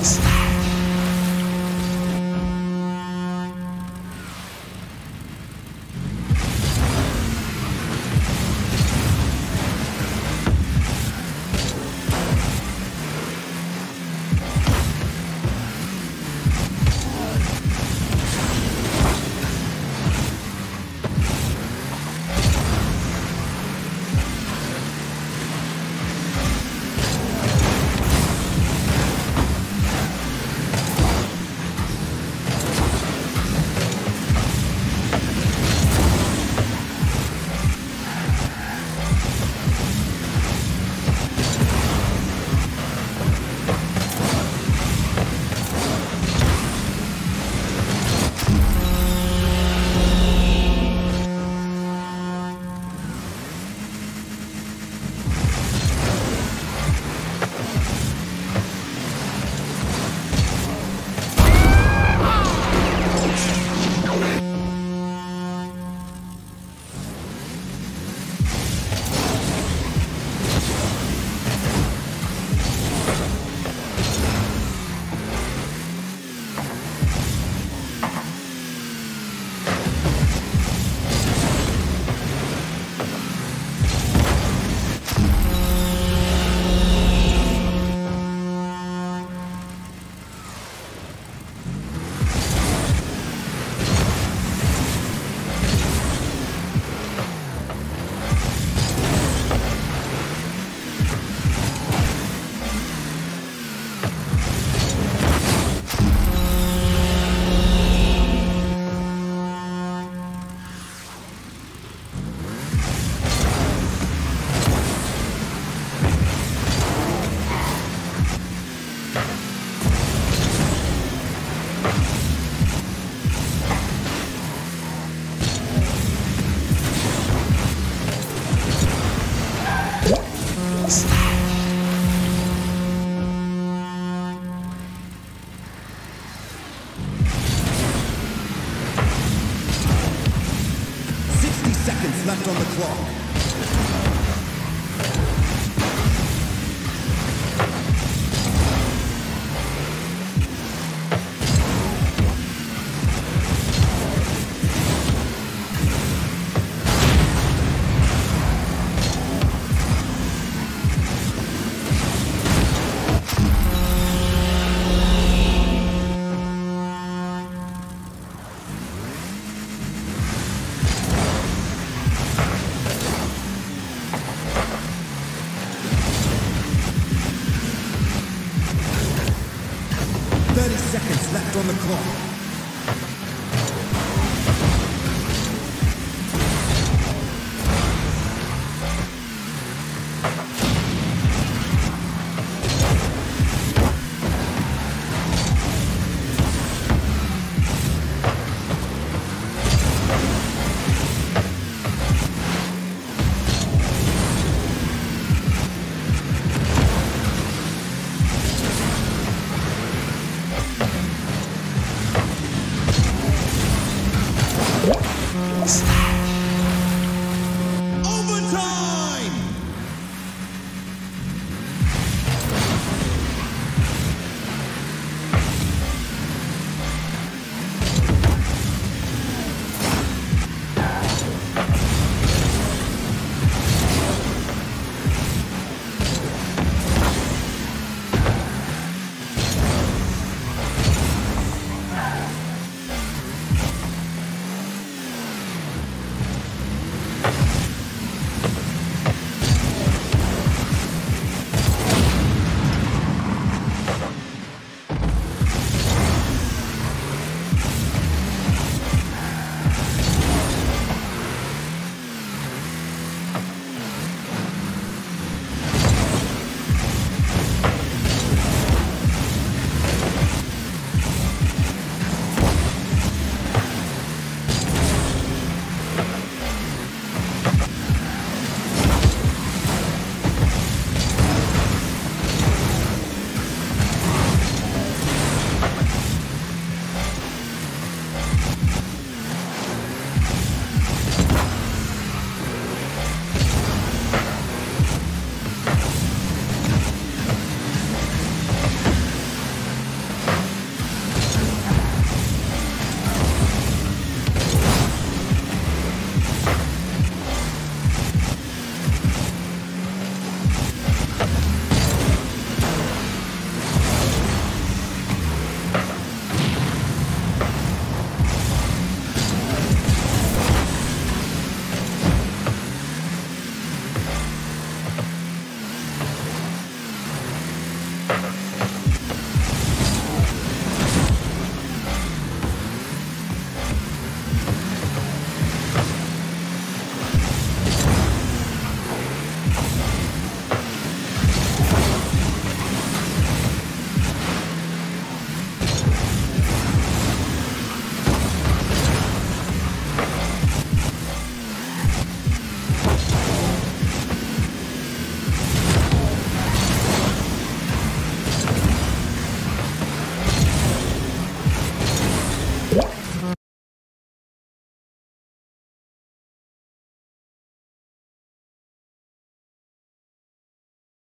Peace. on the clock.